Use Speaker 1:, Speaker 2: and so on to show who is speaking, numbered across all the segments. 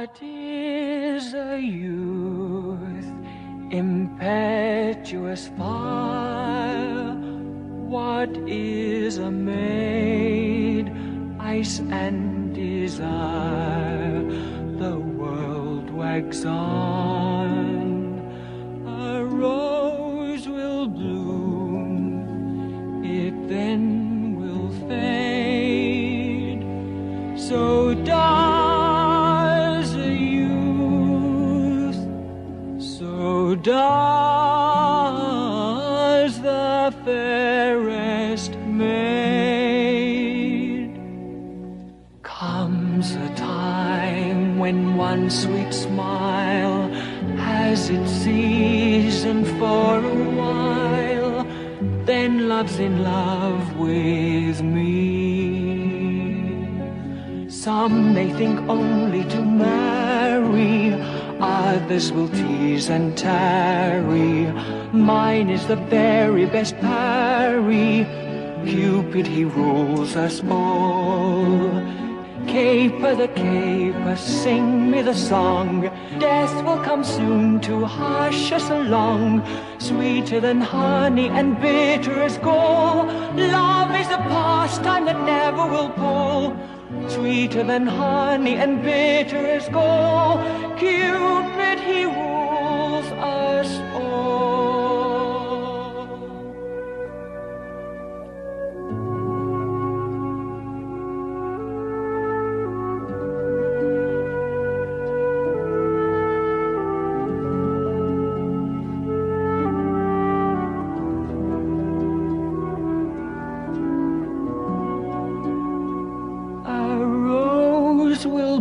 Speaker 1: What is a youth? Impetuous fire. What is a maid? Ice and desire. The world wags on. A rose will bloom. It then will fade. So does does the fairest maid. Comes a time when one sweet smile has its season for a while, then love's in love with me. Some may think only to marry, Ah, others will tease and tarry. Mine is the very best parry. Cupid, he rules us all. Caper the caper, sing me the song. Death will come soon to hush us along. Sweeter than honey and bitter as gall. Love is a pastime that never will pall. Sweeter than honey and bitter as gall. Cupid,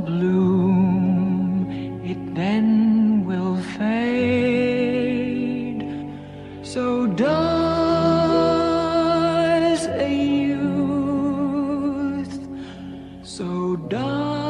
Speaker 1: bloom, it then will fade. So does a youth, so does